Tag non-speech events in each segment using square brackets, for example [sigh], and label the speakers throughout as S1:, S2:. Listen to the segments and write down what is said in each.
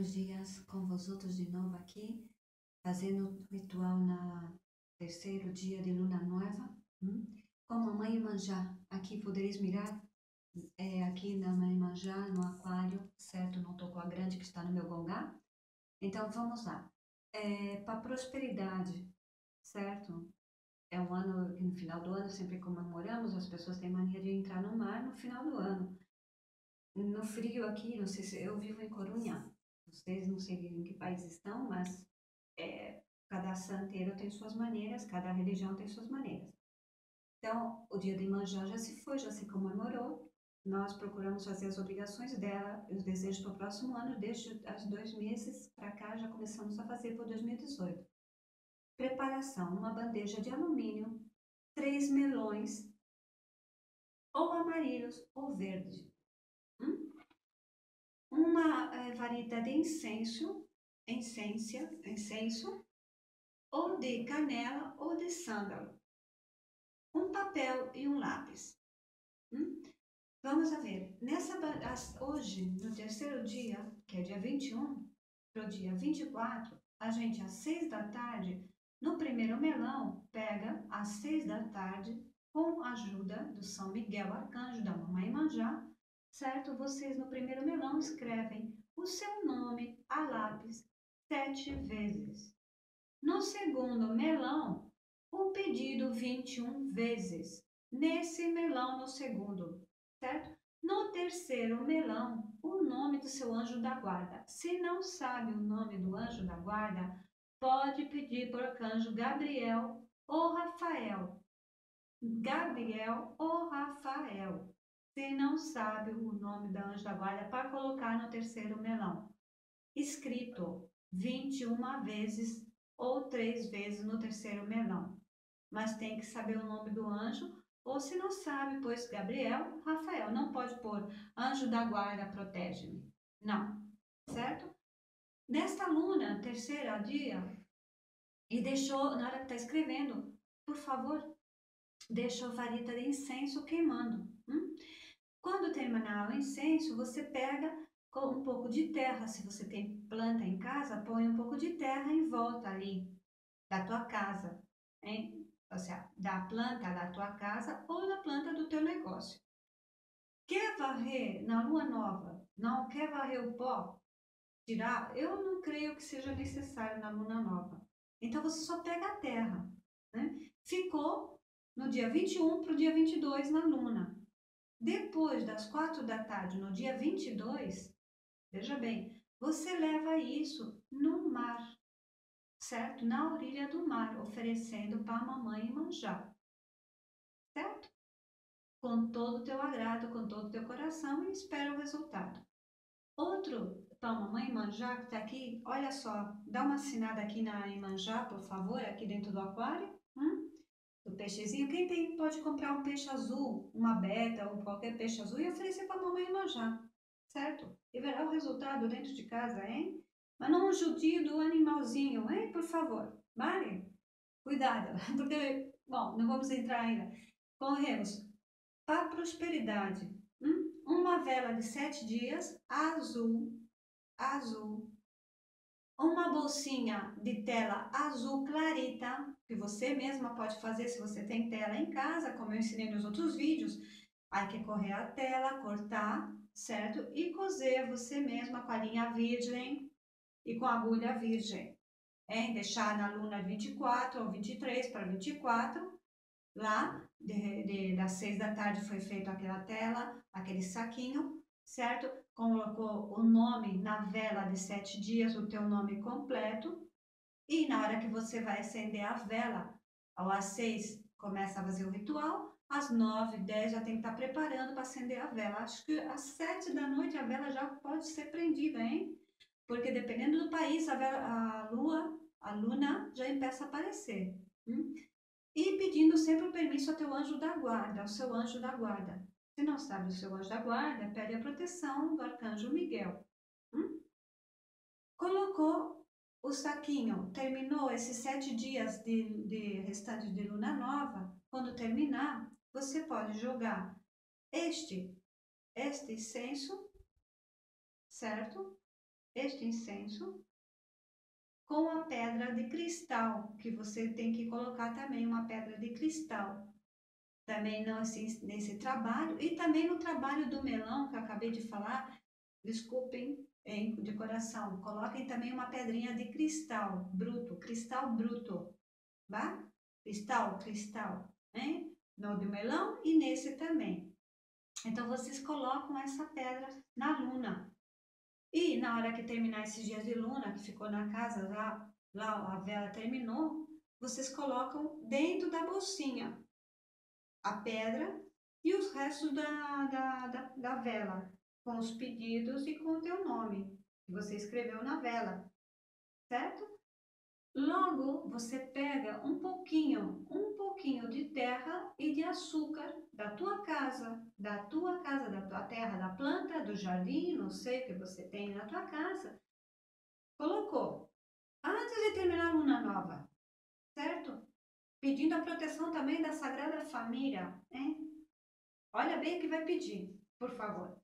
S1: Buenos dias com vós de novo aqui, fazendo ritual na terceiro dia de luna nova. Hum? Com Mamãe Manjá, aqui podereis mirar, é, aqui na Mãe Manjá, no aquário, certo? Não estou com a grande que está no meu gongá. Então vamos lá. É, Para prosperidade, certo? É um ano que no final do ano sempre comemoramos, as pessoas têm mania de entrar no mar no final do ano. No frio aqui, não sei se eu vivo em Corunha, vocês não sei em que país estão, mas é, cada santeiro tem suas maneiras, cada religião tem suas maneiras. Então, o dia de Manjá já se foi, já se comemorou. Nós procuramos fazer as obrigações dela e os desejos para o próximo ano. Desde os dois meses para cá, já começamos a fazer para 2018. Preparação: uma bandeja de alumínio, três melões, ou amarelos ou verdes. Uma é, varita de incenso, essência, incenso, ou de canela ou de sândalo, um papel e um lápis. Hum? Vamos a ver, nessa, hoje, no terceiro dia, que é dia 21, para o dia 24, a gente às 6 da tarde, no primeiro melão, pega às 6 da tarde, com a ajuda do São Miguel Arcanjo, da Mamãe Manjá, certo? Vocês no primeiro melão escrevem o seu nome a lápis sete vezes. No segundo melão, o pedido 21 vezes. Nesse melão, no segundo, certo? No terceiro melão, o nome do seu anjo da guarda. Se não sabe o nome do anjo da guarda, pode pedir por arcanjo Gabriel ou Rafael. Gabriel ou Rafael se não sabe o nome da anja da guarda para colocar no terceiro melão. Escrito 21 vezes ou três vezes no terceiro melão. Mas tem que saber o nome do anjo, ou se não sabe, pois Gabriel, Rafael, não pode pôr anjo da guarda, protege-me. Não, certo? Nesta luna, terceira dia, e deixou, na hora que está escrevendo, por favor, deixou varita de incenso queimando. Hum? Quando terminar o incenso, você pega um pouco de terra. Se você tem planta em casa, põe um pouco de terra em volta ali da tua casa, hein? Ou seja, da planta da tua casa ou da planta do teu negócio. Quer varrer na lua nova? Não quer varrer o pó? Tirar? Eu não creio que seja necessário na luna nova. Então você só pega a terra. Né? Ficou no dia 21 para o dia 22 na luna. Depois das quatro da tarde, no dia 22, veja bem, você leva isso no mar, certo? Na orelha do mar, oferecendo para a mamãe manjar, certo? Com todo o teu agrado, com todo o teu coração e espera o resultado. Outro para a mamãe manjar que está aqui, olha só, dá uma assinada aqui na Imanjá, por favor, aqui dentro do aquário. Hum? Peixezinho. Quem tem pode comprar um peixe azul, uma beta ou qualquer peixe azul e oferecer para a mamãe manjar, certo? E verá o resultado dentro de casa, hein? Mas não judio do animalzinho, hein? Por favor, vale? Cuidado, [laughs] porque, bom, não vamos entrar ainda. Corremos para prosperidade. Hum? Uma vela de sete dias, azul, azul, uma bolsinha de tela azul clarita, que você mesma pode fazer se você tem tela em casa, como eu ensinei nos outros vídeos. Aí que correr a tela, cortar, certo? E cozer você mesma com a linha virgem e com a agulha virgem. Hein? Deixar na luna 24 ou 23 para 24. Lá, de, de, das 6 da tarde foi feito aquela tela, aquele saquinho, certo? colocou o nome na vela de sete dias, o teu nome completo, e na hora que você vai acender a vela, ao às seis começa a fazer o ritual, às nove, dez já tem que estar preparando para acender a vela. Acho que às sete da noite a vela já pode ser prendida, hein? Porque dependendo do país, a, vela, a lua, a luna já empieza a aparecer. Hum? E pedindo sempre o permisso ao teu anjo da guarda, ao seu anjo da guarda. Se não sabe o seu anjo da guarda, pede a proteção do arcanjo Miguel. Hum? Colocou o saquinho, terminou esses sete dias de, de restante de luna nova. Quando terminar, você pode jogar este, este incenso, certo? este incenso com a pedra de cristal, que você tem que colocar também uma pedra de cristal. Também não assim, nesse trabalho, e também no trabalho do melão, que eu acabei de falar, desculpem hein, de coração, coloquem também uma pedrinha de cristal bruto, cristal bruto, tá? Cristal, cristal, hein? No do melão e nesse também. Então, vocês colocam essa pedra na luna, e na hora que terminar esses dias de luna, que ficou na casa, lá, lá a vela terminou, vocês colocam dentro da bolsinha a pedra e os restos da, da, da, da vela, com os pedidos e com o teu nome, que você escreveu na vela, certo? Logo, você pega um pouquinho, um pouquinho de terra e de açúcar da tua casa, da tua casa, da tua terra, da planta, do jardim, não sei o que você tem na tua casa. Colocou. Antes de terminar a luna nova? Pedindo a proteção também da Sagrada Família, hein? Olha bem o que vai pedir, por favor.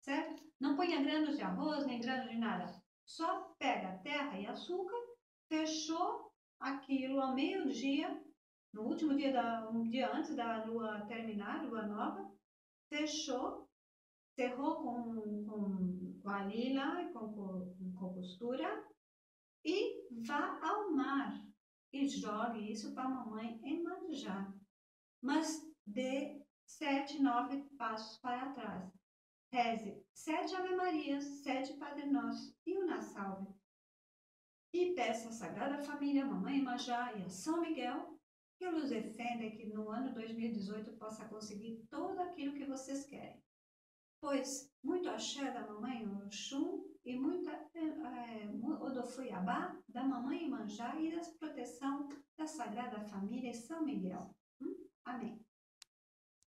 S1: Certo? Não ponha granos de arroz, nem granos de nada. Só pega terra e açúcar fechou aquilo ao meio-dia, no último dia, da, um dia antes da lua terminar, lua nova, fechou, cerrou com, com, com a lila, com, com, com costura, e vá ao mar e jogue isso para a mamãe Emanjá. Mas dê sete, nove passos para trás. Reze sete Ave Marias, sete Padre Nosso e uma salve e peça à Sagrada Família, Mamãe Majá e a São Miguel que nos defenda que no ano 2018 possa conseguir tudo aquilo que vocês querem. Pois muito axé da Mamãe Oxum e muita é, Odofuiabá da Mamãe Manjá e da proteção da Sagrada Família e São Miguel. Hum? Amém.